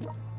you